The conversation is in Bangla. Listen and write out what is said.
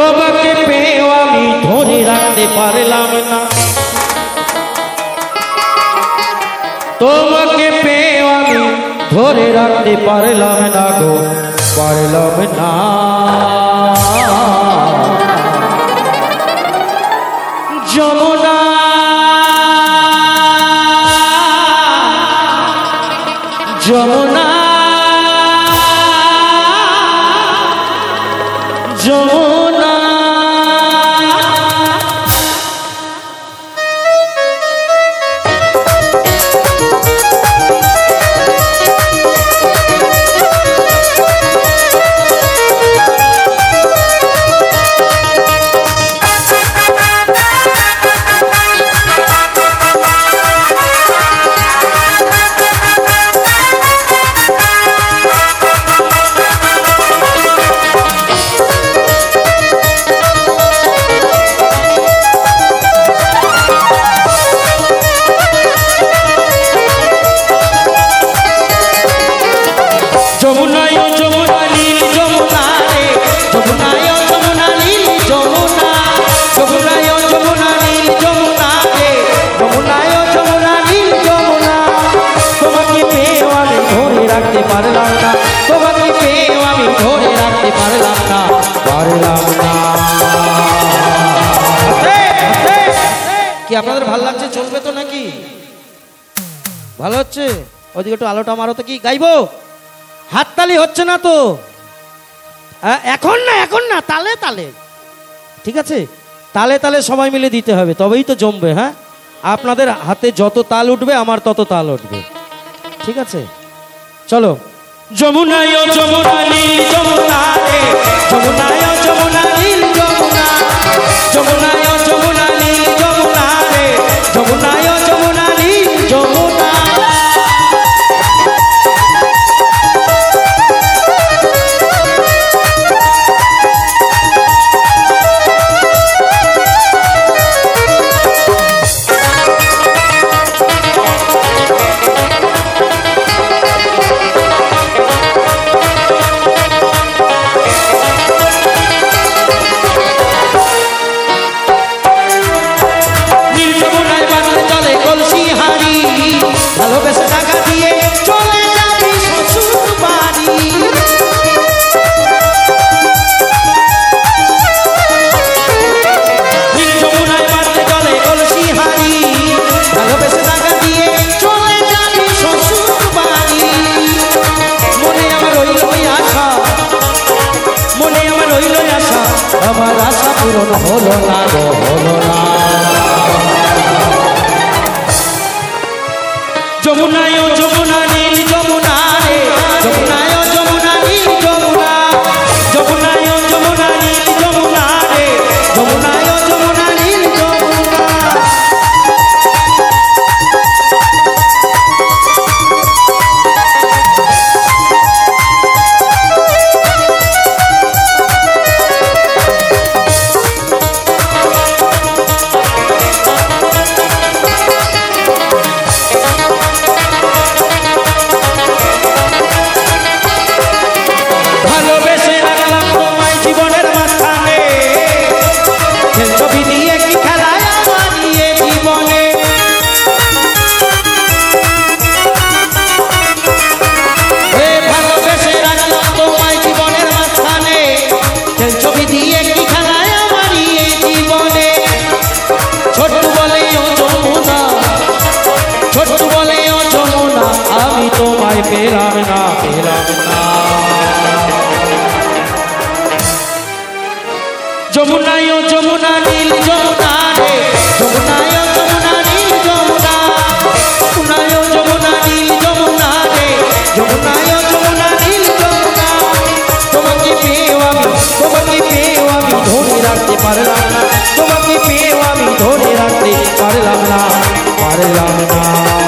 তোমাকে পেয়েও আমি ধরে রাখতে পারলাম না। তোমাকে পেয়েও আমি ধরে রাখতে পারলাম না গো, পারলাম না। যমুনা। যমুনা। যমুনা। কি আপনাদের ভালো লাগছে? চলবে তো নাকি? ভালো হচ্ছে? ওদিকে একটু আলোটা মারো তো কি? গাইবো? হাততালি হচ্ছে না তো? এখন না এখন না, তালে তালে। ঠিক আছে? তালে তালে সবাই মিলে দিতে হবে, তবেই তো জমবে হ্যাঁ? আপনাদের হাতে যত তাল উঠবে, আমার তত তাল উঠবে। ঠিক আছে? চলো। যমুনায় যমুনা যমুনায় যমুনায় ભોલો નાગો ભોલો નાગો আমি তোমায় পেলাম না পেলাম না। যমুনায় যমুনা নীল যমুনা রে, যমুনায় যমুনা নীল যমুনা। যমুনায় যমুনা নীল যমুনা রে, যমুনায় যমুনা নীল যমুনা। তোমাকে পেয়েও আমি, তোমাকে পেয়েও আমি ধরে রাখতে পারলাম না। তোমাকে পেয়েও আমি ধরে রাখতে পারলাম না পারলাম না।